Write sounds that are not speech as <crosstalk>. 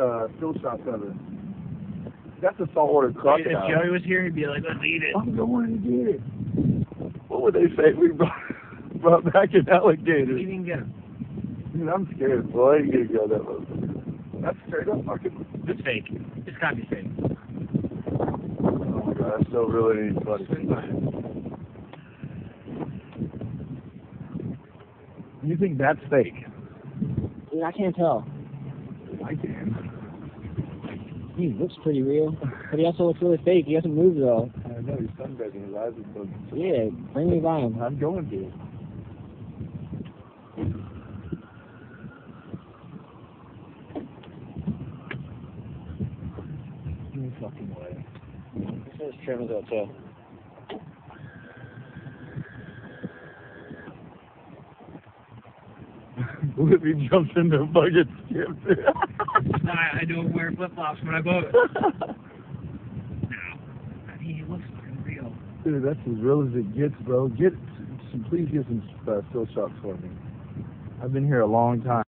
uh, still shots of it. That's a saltwater crocodile. If crocodile. Joey was here, he'd be like, let's eat it. I'm going to get it. What would they say? We brought, <laughs> brought back an alligator. You didn't get him. Dude, I'm scared. Boy, I ain't gonna go that low. That's straight up fucking. It's fake. It's gotta be fake. Oh my god, that's so really funny. You think that's fake? Dude, I can't tell. I can. He looks pretty real, but he also looks really fake. He doesn't move though. I know he's sunbathing. His eyes are closed. Yeah, bring me by him. I'm going to. No fucking way. This is Trevor's hotel. He jumps in the bucket skips? <laughs> I, I don't wear flip flops when I boat. <laughs> No. I mean, it looks real. Dude, that's as real as it gets, bro. Get, some, please get some uh, still shots for me. I've been here a long time.